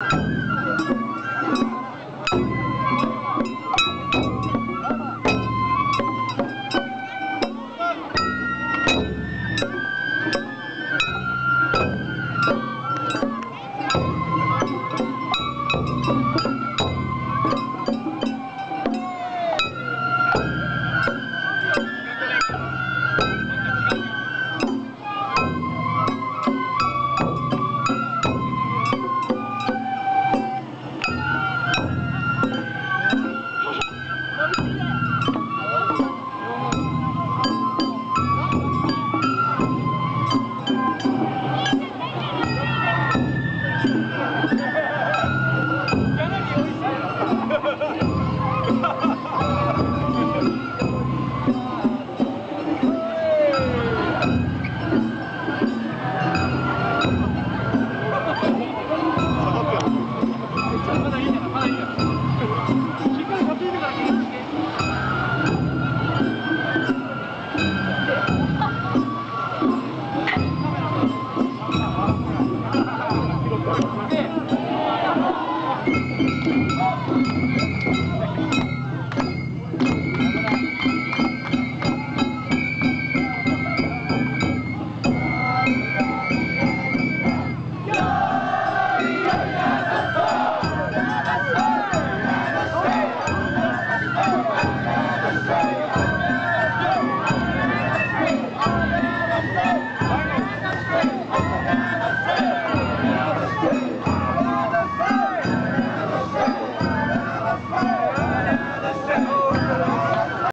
you.